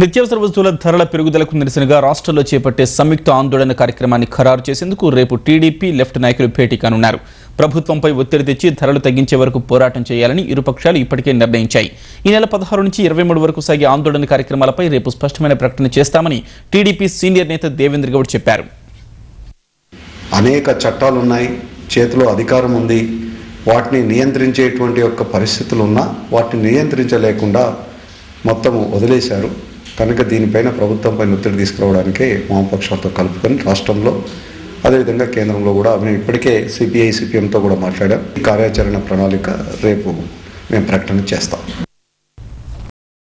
నిత్యావసర వస్తువుల ధరల పెరుగుదలకు నిరసనగా రాష్ట్రంలో చేపట్టే సంయుక్త ఆందోళన కార్యక్రమాన్ని ఖరారు చేసేందుకు రేపు టీడీపీ లెఫ్ట్ నాయకులు భేటీ కానున్నారు. ప్రభుత్వంపై ఒత్తిడి తెచ్చి ధరలు తగ్గించే వరకు పోరాటం చేయాలని ఇరుపక్షాలు ఇప్పటికే నిర్ణయించాయి. ఈ నెల పదహారు నుంచి ఇరవై మూడు వరకు సాగే ఆందోళన కార్యక్రమాలపై రేపు స్పష్టమైన ప్రకటన చేస్తామని టీడీపీ సీనియర్ నేత దేవేంద్ర గౌడ్ చెప్పారు. అనేక చట్టాలు ఉన్నాయి చేతిలో అధికారం ఉంది. వాటిని నియంత్రించేటువంటి యొక్క పరిస్థితులు ఉన్నా వాటిని నియంత్రించలేకుండా మొత్తము వదిలేశారు. కనుక దీనిపైన ప్రభుత్వంపై ఒత్తిడి తీసుకురావడానికే వామపక్షాలతో కలుపుకొని రాష్ట్రంలో అదేవిధంగా కేంద్రంలో కూడా మేము ఇప్పటికే సిపిఐ సిపిఎంతో కూడా మాట్లాడాం. ఈ కార్యాచరణ ప్రణాళిక రేపు మేము ప్రకటన చేస్తాం.